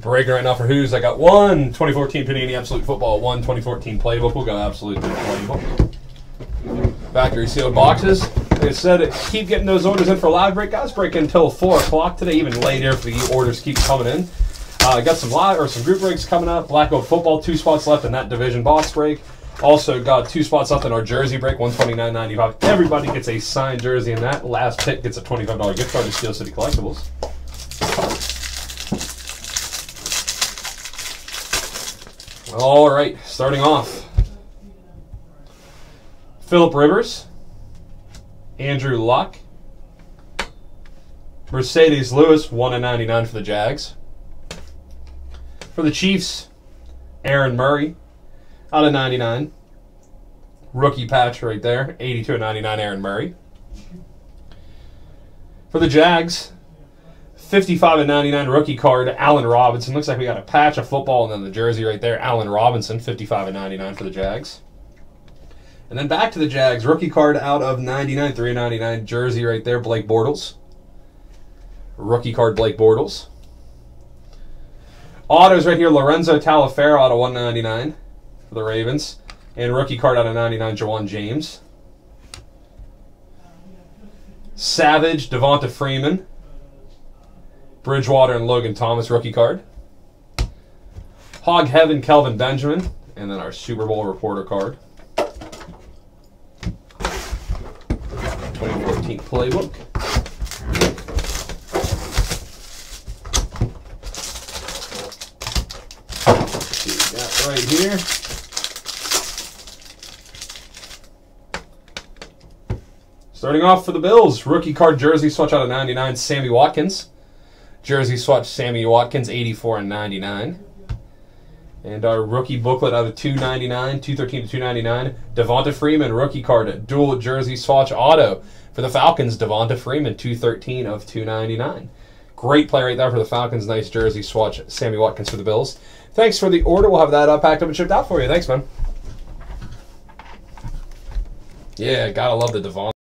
Breaking right now for Hoovs. I got one 2014 Panini Absolute Football, one 2014 Playbook. We'll go Absolute Playbook. Factory sealed boxes. I said, keep getting those orders in for live break, guys. Break until 4 o'clock today, even later if the orders keep coming in. Uh, got some live or some group breaks coming up. Black Oak Football, two spots left in that division box break. Also got two spots left in our jersey break, 129.95. Everybody gets a signed jersey in that. Last pick gets a $25 gift card to Steel City Collectibles. All right, starting off. Philip Rivers, Andrew Luck, Marcedes Lewis, 1 and 99 for the Jags. For the Chiefs, Aaron Murray, out of 99. Rookie patch right there, 82 and 99 Aaron Murray. For the Jags, 55 and 99 rookie card, Allen Robinson. Looks like we got a patch of football and then the jersey right there, Allen Robinson, 55 and 99 for the Jags. And then back to the Jags, rookie card out of 99, 399 jersey right there, Blake Bortles. Rookie card, Blake Bortles. Autos right here, Lorenzo Taliaferro out of 199 for the Ravens. And rookie card out of 99, Ja'Wuan James. Savage, Devonta Freeman. Bridgewater and Logan Thomas rookie card. Hog Heaven, Kelvin Benjamin. And then our Super Bowl reporter card. 2014 playbook. What right here. Starting off for the Bills, rookie card jersey swatch out of 99, Sammy Watkins. Jersey swatch, Sammy Watkins, 84 and 99. And our rookie booklet out of 299, 213 to 299, Devonta Freeman, rookie card, dual jersey swatch auto for the Falcons, Devonta Freeman, 213 of 299. Great play right there for the Falcons. Nice jersey swatch, Sammy Watkins for the Bills. Thanks for the order. We'll have that uh, packed up and shipped out for you. Thanks, man. Yeah, gotta love the Devonta.